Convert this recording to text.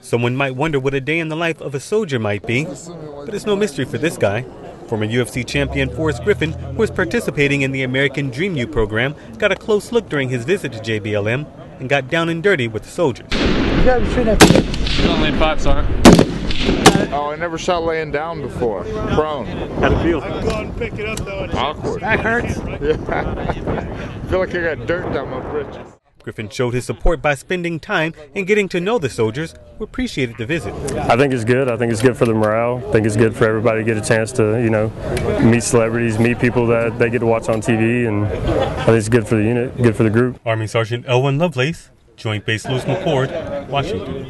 Someone might wonder what a day in the life of a soldier might be, but it's no mystery for this guy. Former UFC champion Forrest Griffin, who is participating in the American Dream U program, got a close look during his visit to JBLM and got down and dirty with the soldiers. You gotta be shooting at Only five, Sergeant. Oh, I never shot laying down before. Prone. How'd it feel? Awkward. That hurts. Yeah. feel like I got dirt down my britches. Griffin showed his support by spending time and getting to know the soldiers who appreciated the visit. I think it's good. I think it's good for the morale. I think it's good for everybody to get a chance to, you know, meet celebrities, meet people that they get to watch on TV, and I think it's good for the unit, good for the group. Army Sergeant Elwin Lovelace, Joint Base Lewis McChord, Washington.